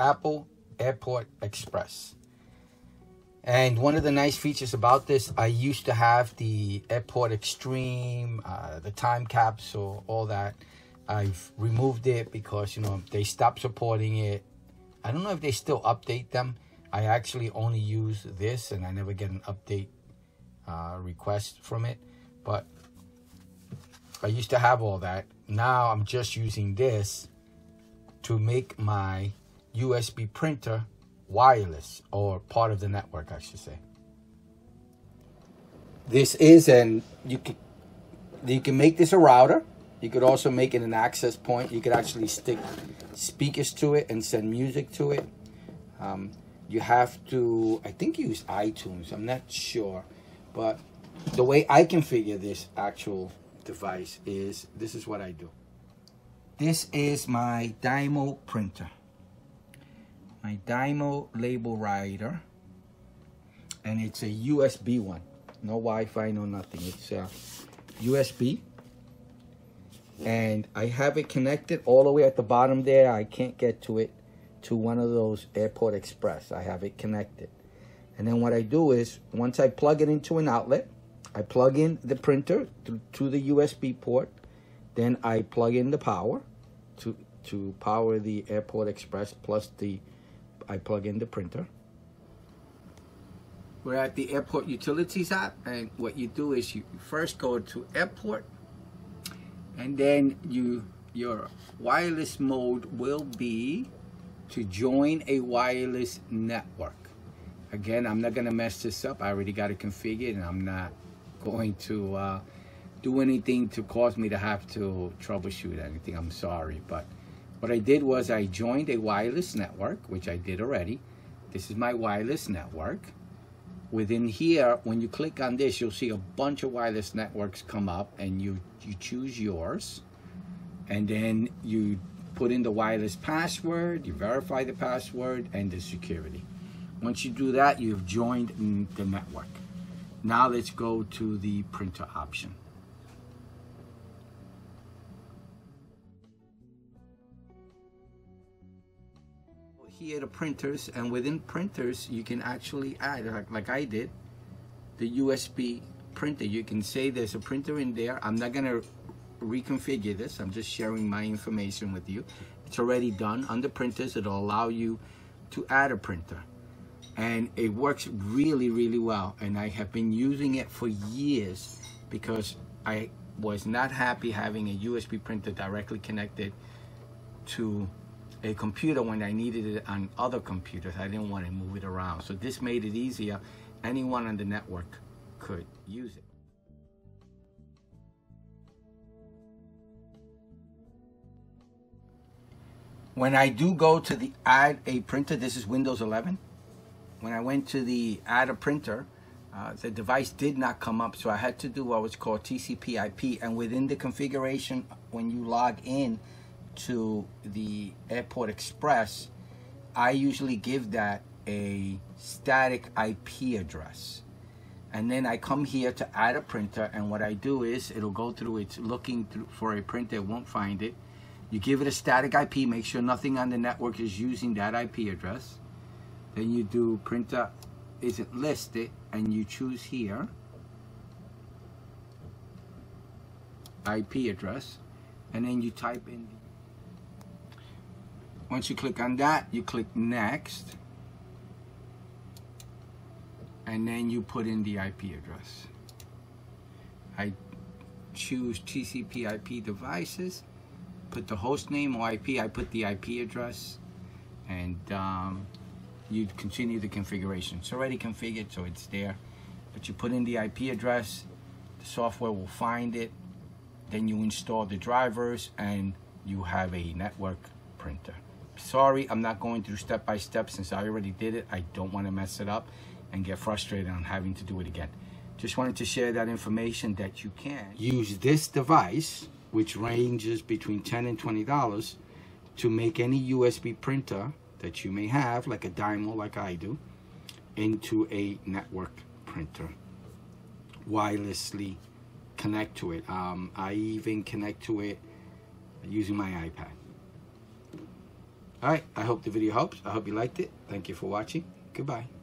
Airport Express. And one of the nice features about this, I used to have the Airport Extreme, uh, the time capsule, all that. I've removed it because, you know, they stopped supporting it. I don't know if they still update them. I actually only use this and I never get an update uh, request from it. But I used to have all that. Now I'm just using this to make my USB printer wireless or part of the network, I should say. This is an you can you can make this a router. You could also make it an access point. You could actually stick speakers to it and send music to it. Um, you have to, I think, use iTunes. I'm not sure, but the way I configure this actual device is this is what I do. This is my Dymo printer my Dymo label writer and it's a USB one. No Wi-Fi no nothing. It's a USB and I have it connected all the way at the bottom there. I can't get to it to one of those Airport Express. I have it connected. And then what I do is once I plug it into an outlet I plug in the printer to, to the USB port. Then I plug in the power to to power the Airport Express plus the I plug in the printer. We're at the Airport Utilities app, and what you do is you first go to Airport, and then you your wireless mode will be to join a wireless network. Again, I'm not gonna mess this up. I already got it configured, and I'm not going to uh, do anything to cause me to have to troubleshoot anything. I'm sorry, but what I did was I joined a wireless network, which I did already. This is my wireless network. Within here, when you click on this, you'll see a bunch of wireless networks come up and you, you choose yours. And then you put in the wireless password, you verify the password and the security. Once you do that, you've joined the network. Now let's go to the printer option. Here the printers and within printers you can actually add like, like I did the USB printer. You can say there's a printer in there. I'm not gonna reconfigure this. I'm just sharing my information with you. It's already done. Under printers it'll allow you to add a printer. And it works really really well. And I have been using it for years because I was not happy having a USB printer directly connected to a computer when I needed it on other computers. I didn't want to move it around. So this made it easier. Anyone on the network could use it. When I do go to the add a printer, this is Windows 11. When I went to the add a printer, uh, the device did not come up, so I had to do what was called TCP IP. And within the configuration, when you log in, to the Airport Express, I usually give that a static IP address. And then I come here to add a printer and what I do is it'll go through, it's looking through for a printer, it won't find it. You give it a static IP, make sure nothing on the network is using that IP address. Then you do printer isn't listed and you choose here IP address and then you type in once you click on that, you click next. And then you put in the IP address. I choose TCP IP devices, put the host name or IP, I put the IP address, and um, you continue the configuration. It's already configured, so it's there. But you put in the IP address, the software will find it, then you install the drivers, and you have a network printer. Sorry, I'm not going through step by step since I already did it. I don't want to mess it up and get frustrated on having to do it again. Just wanted to share that information that you can use this device, which ranges between 10 and $20, to make any USB printer that you may have, like a Dymo like I do, into a network printer. Wirelessly connect to it. Um, I even connect to it using my iPad. All right. I hope the video helps. I hope you liked it. Thank you for watching. Goodbye.